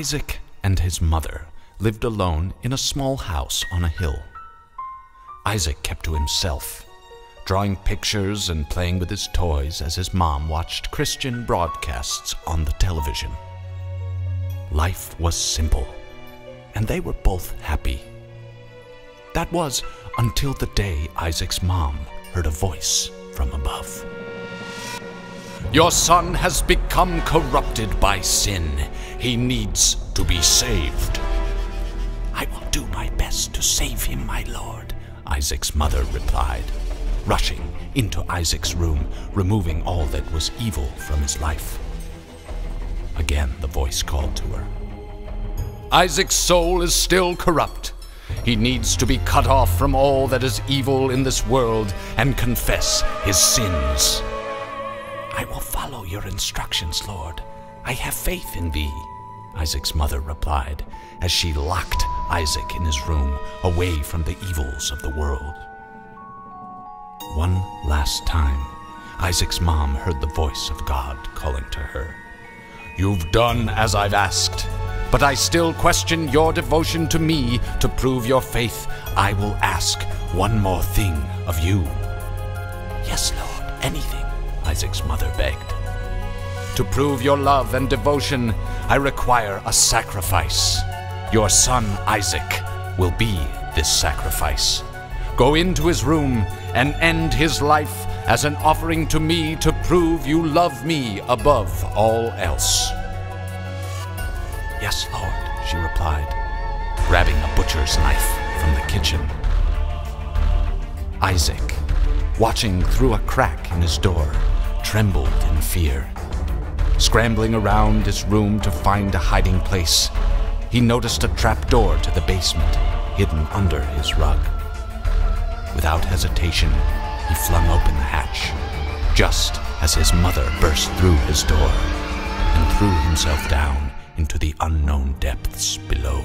Isaac and his mother lived alone in a small house on a hill. Isaac kept to himself, drawing pictures and playing with his toys as his mom watched Christian broadcasts on the television. Life was simple, and they were both happy. That was until the day Isaac's mom heard a voice from above. Your son has become corrupted by sin. He needs to be saved. I will do my best to save him, my lord, Isaac's mother replied, rushing into Isaac's room, removing all that was evil from his life. Again, the voice called to her. Isaac's soul is still corrupt. He needs to be cut off from all that is evil in this world and confess his sins. I will follow your instructions, Lord. I have faith in thee, Isaac's mother replied as she locked Isaac in his room away from the evils of the world. One last time, Isaac's mom heard the voice of God calling to her. You've done as I've asked, but I still question your devotion to me to prove your faith. I will ask one more thing of you. Yes, Lord, anything, Isaac's mother begged. To prove your love and devotion, I require a sacrifice. Your son Isaac will be this sacrifice. Go into his room and end his life as an offering to me to prove you love me above all else. Yes, Lord, she replied, grabbing a butcher's knife from the kitchen. Isaac, watching through a crack in his door, trembled in fear. Scrambling around his room to find a hiding place, he noticed a trap door to the basement hidden under his rug. Without hesitation, he flung open the hatch, just as his mother burst through his door and threw himself down into the unknown depths below.